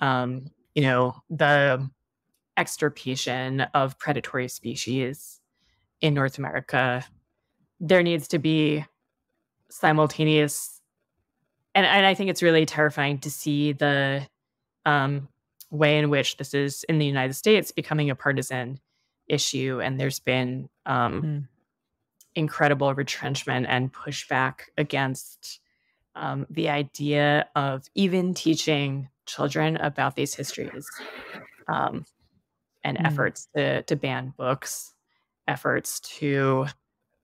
um, you know, the extirpation of predatory species in North America, there needs to be simultaneous. And, and I think it's really terrifying to see the um, way in which this is in the United States becoming a partisan issue. And there's been um, mm. incredible retrenchment and pushback against um, the idea of even teaching children about these histories um, and mm. efforts to, to ban books, efforts to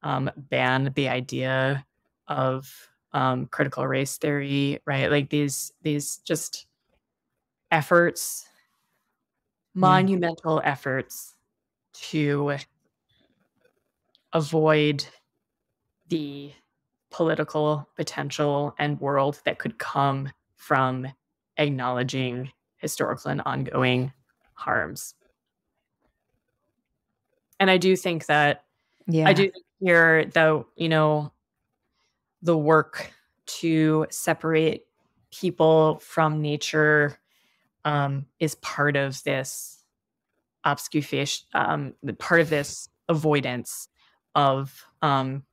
um, ban the idea of um, critical race theory, right? Like these these just efforts, mm. monumental efforts to avoid the political potential and world that could come from acknowledging historical and ongoing harms. And I do think that, yeah, I do hear though, you know, the work to separate people from nature um, is part of this obfuscation, um, part of this avoidance of um,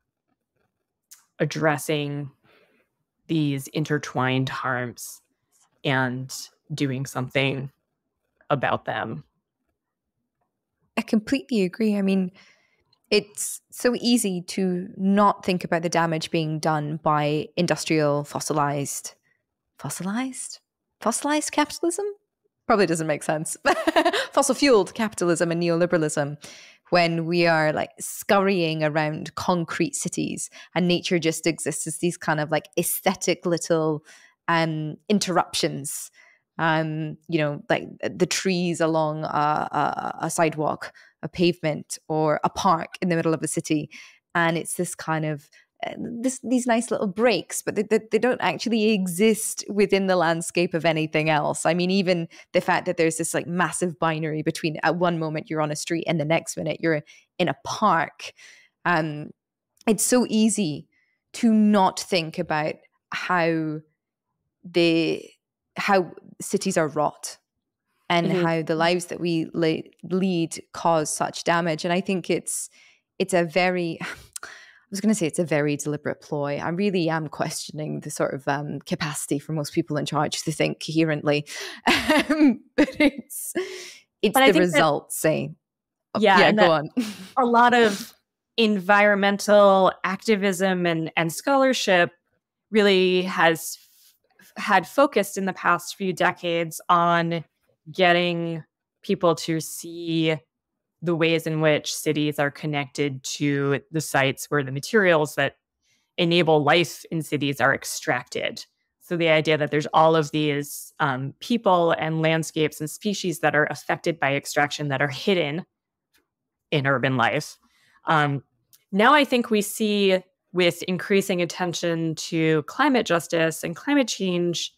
addressing these intertwined harms and doing something about them. I completely agree. I mean, it's so easy to not think about the damage being done by industrial fossilized fossilized fossilized capitalism probably doesn't make sense fossil fueled capitalism and neoliberalism when we are like scurrying around concrete cities and nature just exists as these kind of like aesthetic little um, interruptions. Um, you know, like the trees along a, a, a sidewalk, a pavement, or a park in the middle of a city. And it's this kind of uh, this, these nice little breaks, but they, they, they, don't actually exist within the landscape of anything else. I mean, even the fact that there's this like massive binary between at one moment you're on a street and the next minute you're in a park. Um, it's so easy to not think about how the how cities are wrought and mm-hmm. how the lives that we le- lead cause such damage. And I think it's it's a very I was going to say it's a very deliberate ploy. I really am questioning the sort of um, capacity for most people in charge to think coherently, um, but it's it's but the results. That, say, oh, yeah, yeah go on. a lot of environmental activism and and scholarship really has had focused in the past few decades on getting people to see the ways in which cities are connected to the sites where the materials that enable life in cities are extracted. So the idea that there's all of these um, people and landscapes and species that are affected by extraction that are hidden in urban life. Um, now I think we see with increasing attention to climate justice and climate change,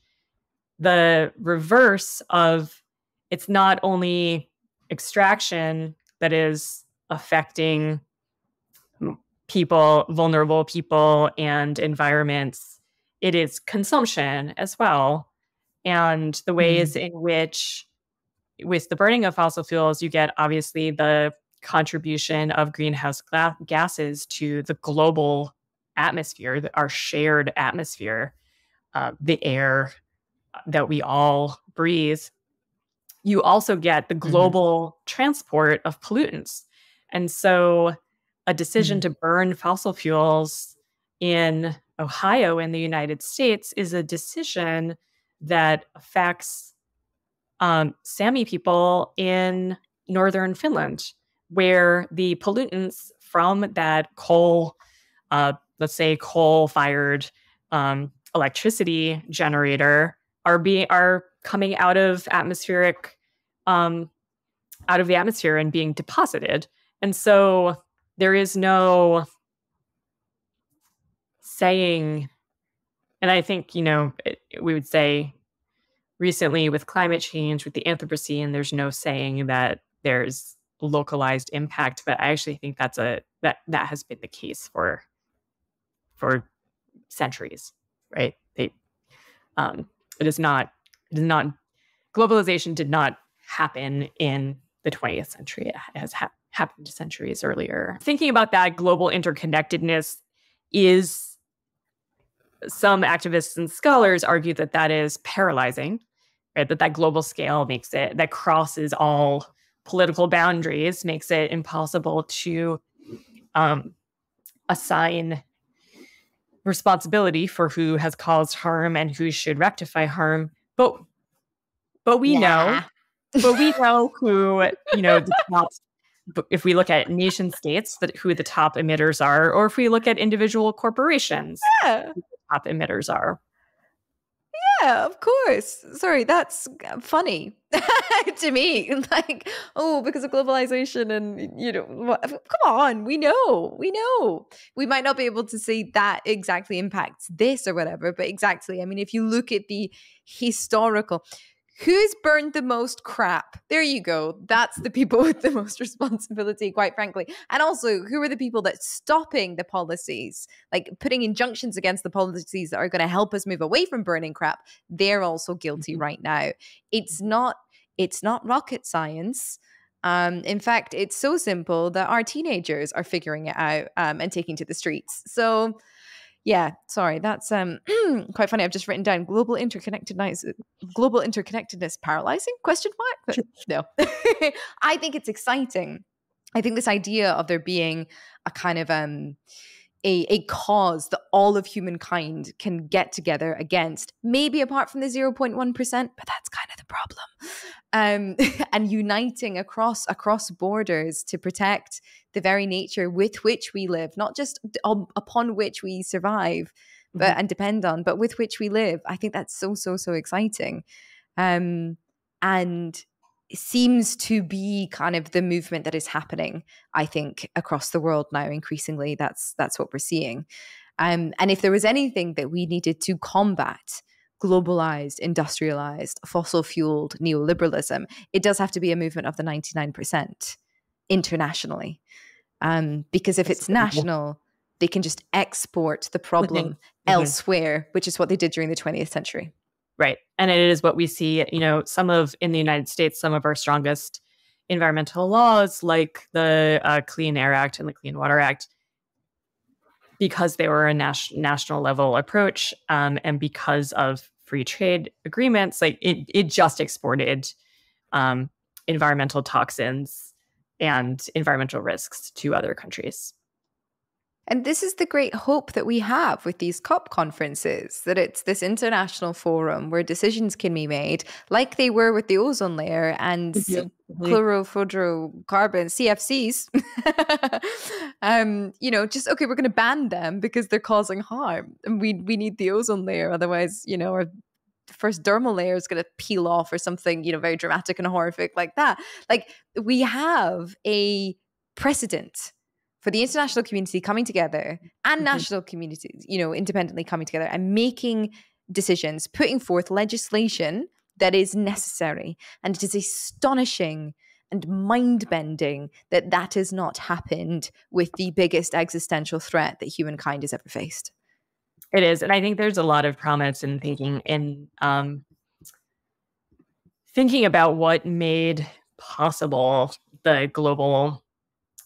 the reverse of it's not only extraction that is affecting people, vulnerable people, and environments. It is consumption as well. And the ways mm. in which, with the burning of fossil fuels, you get obviously the contribution of greenhouse gases to the global atmosphere, our shared atmosphere, uh, the air that we all breathe you also get the mm-hmm. global mm-hmm. transport of pollutants. And so a decision mm-hmm. to burn fossil fuels in Ohio in the United States is a decision that affects um, Sami people in northern Finland, where the pollutants from that coal, uh, let's say coal fired um, electricity generator, are being are coming out of atmospheric um, out of the atmosphere and being deposited. And so there is no saying, and I think, you know, it, we would say recently with climate change, with the Anthropocene, there's no saying that there's localized impact, but I actually think that's a that that has been the case for for centuries, right? They um it is not it is not globalization did not happen in the 20th century. It has ha- happened centuries earlier. Thinking about that global interconnectedness is some activists and scholars argue that that is paralyzing, right? That that global scale makes it that crosses all political boundaries, makes it impossible to um, assign responsibility for who has caused harm and who should rectify harm. But but we yeah. know but we know who you know the top if we look at nation states that who the top emitters are or if we look at individual corporations yeah. top emitters are yeah of course. Sorry that's funny to me like oh because of globalization and you know come on we know we know. We might not be able to say that exactly impacts this or whatever but exactly i mean if you look at the historical Who's burned the most crap? There you go. That's the people with the most responsibility, quite frankly. And also, who are the people that stopping the policies, like putting injunctions against the policies that are going to help us move away from burning crap? They're also guilty mm-hmm. right now. It's not. It's not rocket science. Um, in fact, it's so simple that our teenagers are figuring it out um, and taking to the streets. So yeah, sorry, that's um quite funny. I've just written down global interconnectedness global interconnectedness paralyzing question mark. no. I think it's exciting. I think this idea of there being a kind of um a, a cause that all of humankind can get together against, maybe apart from the 0.1%, but that's kind of the problem. Um, and uniting across across borders to protect the very nature with which we live, not just upon which we survive but mm-hmm. and depend on, but with which we live. I think that's so, so, so exciting. Um, and seems to be kind of the movement that is happening i think across the world now increasingly that's that's what we're seeing um, and if there was anything that we needed to combat globalized industrialized fossil fueled neoliberalism it does have to be a movement of the 99% internationally um, because if it's national they can just export the problem mm-hmm. elsewhere which is what they did during the 20th century Right. And it is what we see, you know, some of in the United States, some of our strongest environmental laws, like the uh, Clean Air Act and the Clean Water Act, because they were a nas- national level approach um, and because of free trade agreements, like it, it just exported um, environmental toxins and environmental risks to other countries. And this is the great hope that we have with these COP conferences that it's this international forum where decisions can be made, like they were with the ozone layer and yeah. chlorofluorocarbon CFCs. um, you know, just okay, we're going to ban them because they're causing harm, and we we need the ozone layer, otherwise, you know, our first dermal layer is going to peel off or something, you know, very dramatic and horrific like that. Like we have a precedent for the international community coming together and mm-hmm. national communities, you know, independently coming together and making decisions, putting forth legislation that is necessary. And it is astonishing and mind bending that that has not happened with the biggest existential threat that humankind has ever faced. It is. And I think there's a lot of promise in thinking in um, thinking about what made possible the global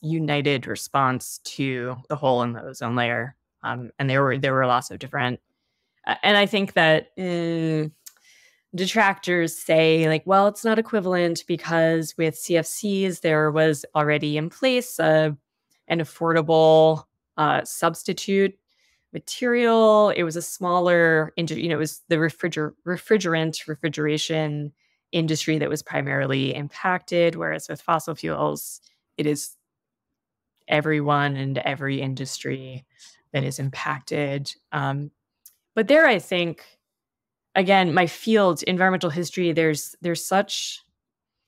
united response to the hole in the ozone layer. Um, and there were there were lots of different, uh, and I think that uh, detractors say like, well, it's not equivalent because with CFCs there was already in place uh, an affordable uh, substitute material. It was a smaller, you know, it was the refriger- refrigerant refrigeration industry that was primarily impacted, whereas with fossil fuels, it is everyone and every industry that is impacted. Um, but there, I think, again, my field, environmental history, there's there's such.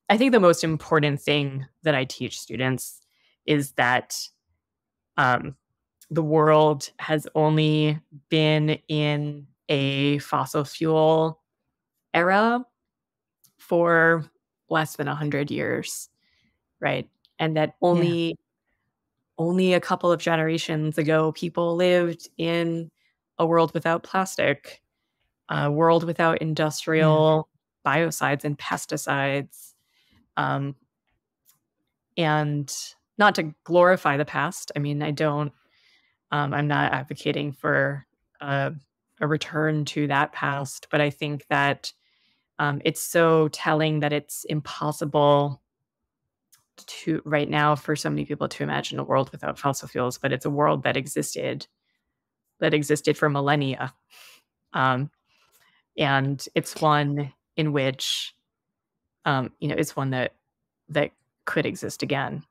I think the most important thing that I teach students is that um, the world has only been in a fossil fuel era for less than 100 years right and that only yeah. Only a couple of generations ago people lived in a world without plastic a world without industrial yeah. biocides and pesticides um, and not to glorify the past i mean i don't um, i'm not advocating for a, a return to that past but i think that um, it's so telling that it's impossible to right now for so many people to imagine a world without fossil fuels but it's a world that existed that existed for millennia um, and it's one in which um, you know it's one that that could exist again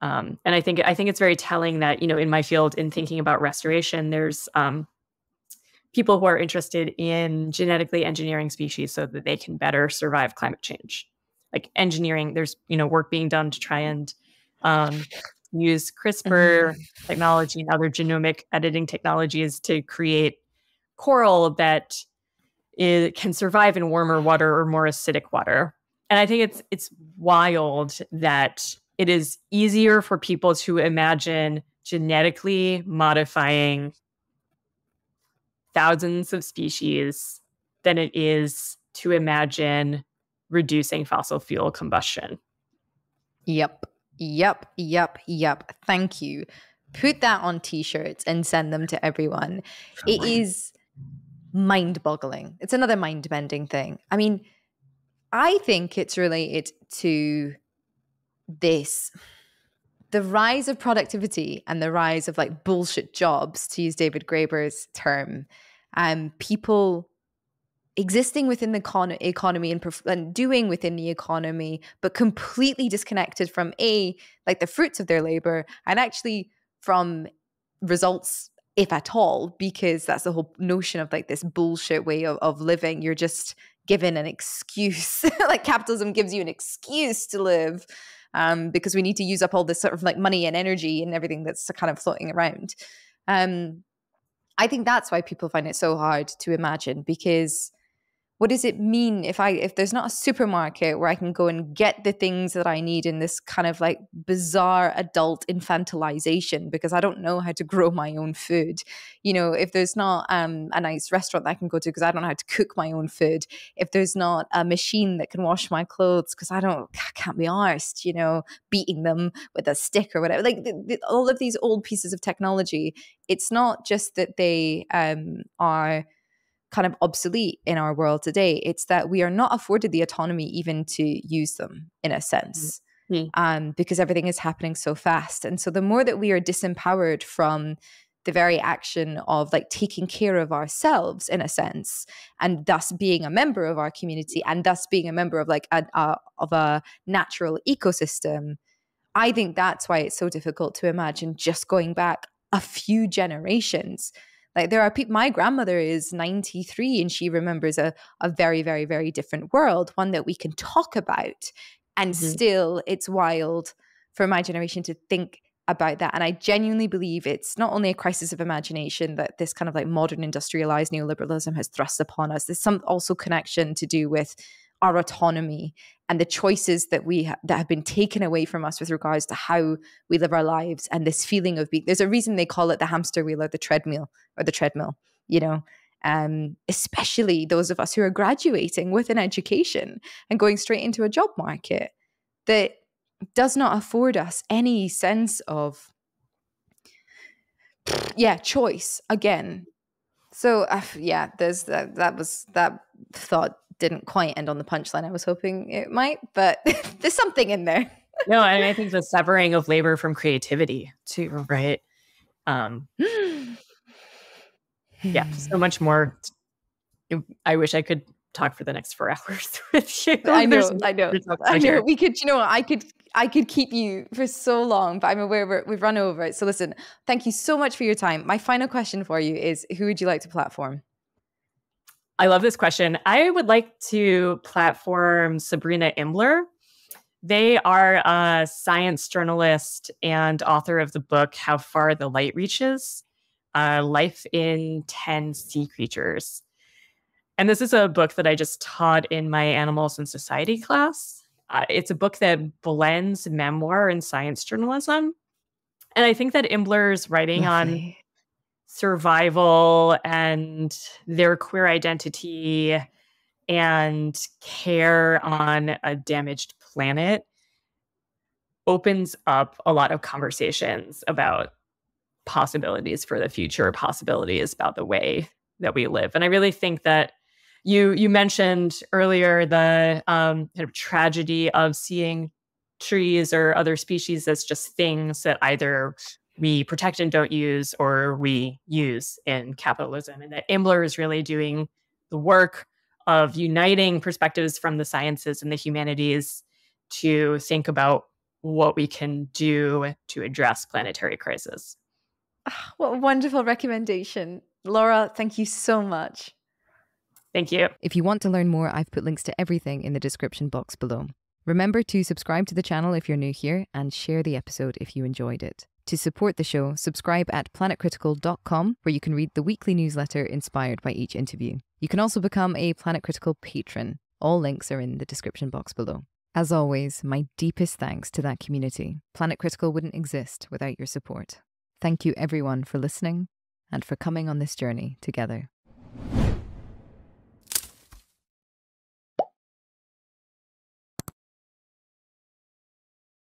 um, and i think i think it's very telling that you know in my field in thinking about restoration there's um, people who are interested in genetically engineering species so that they can better survive climate change. Like engineering, there's you know work being done to try and um, use CRISPR mm-hmm. technology and other genomic editing technologies to create coral that can survive in warmer water or more acidic water. And I think it's it's wild that it is easier for people to imagine genetically modifying thousands of species than it is to imagine reducing fossil fuel combustion. Yep. Yep. Yep. Yep. Thank you. Put that on t shirts and send them to everyone. It is mind boggling. It's another mind bending thing. I mean, I think it's related to this the rise of productivity and the rise of like bullshit jobs, to use David Graeber's term, um, people existing within the con- economy and, and doing within the economy, but completely disconnected from a like the fruits of their labor and actually from results if at all because that's the whole notion of like this bullshit way of, of living. You're just given an excuse. Like capitalism gives you an excuse to live um, because we need to use up all this sort of like money and energy and everything that's kind of floating around. Um, I think that's why people find it so hard to imagine because what does it mean if i if there's not a supermarket where i can go and get the things that i need in this kind of like bizarre adult infantilization because i don't know how to grow my own food? You know if there's not um, a nice restaurant that i can go to because i don't know how to cook my own food if there's not a machine that can wash my clothes because i don't I can't be arsed you know beating them with a stick or whatever like the, the, all of these old pieces of technology it's not just that they um, are kind of obsolete in our world today. It's that we are not afforded the autonomy even to use them in a sense. Mm-hmm. Um, because everything is happening so fast. And so the more that we are disempowered from the very action of like taking care of ourselves in a sense and thus being a member of our community and thus being a member of like a, a, of a natural ecosystem i think that's why it's so difficult to imagine just going back a few generations like there are people, my grandmother is 93 and she remembers a, a very, very, very different world, one that we can talk about. And mm-hmm. still, it's wild for my generation to think about that. And I genuinely believe it's not only a crisis of imagination that this kind of like modern industrialized neoliberalism has thrust upon us, there's some also connection to do with our autonomy and the choices that we ha- that have been taken away from us with regards to how we live our lives and this feeling of being there's a reason they call it the hamster wheel or the treadmill or the treadmill you know? Um, especially those of us who are graduating with an education and going straight into a job market that does not afford us any sense of yeah choice. Again so uh, yeah there's that that was that thought didn't quite end on the punchline I was hoping it might, but there's something in there. no, and I think the severing of labor from creativity too, right? Um, yeah, so much more. I wish I could talk for the next four hours with you. I know, I know, I know. We could, you know, I could, I could keep you for so long, but I'm aware we have run over it. So listen, thank you so much for your time. My final question for you is: Who would you like to platform? I love this question. I would like to platform Sabrina Imbler, They are a science journalist and author of the book How Far the Light Reaches uh, Life in 10 Sea Creatures. And this is a book that I just taught in my Animals and Society class. Uh, it's a book that blends memoir and science journalism. And I think that Imbler's writing Lovely. on survival and their queer identity and care on a damaged planet opens up a lot of conversations about possibilities for the future, possibilities about the way that we live. And I really think that you you mentioned earlier the um, kind of tragedy of seeing trees or other species as just things that either we protect and don't use or we use in capitalism and that Imbler is really doing the work of uniting perspectives from the sciences and the humanities to think about what we can do to address planetary crisis. Oh, what a wonderful recommendation. Laura, thank you so much. Thank you. If you want to learn more, I've put links to everything in the description box below. Remember to subscribe to the channel if you're new here and share the episode if you enjoyed it. To support the show, subscribe at planetcritical.com, where you can read the weekly newsletter inspired by each interview. You can also become a Planet Critical patron. All links are in the description box below. As always, my deepest thanks to that community. Planet Critical wouldn't exist without your support. Thank you, everyone, for listening and for coming on this journey together.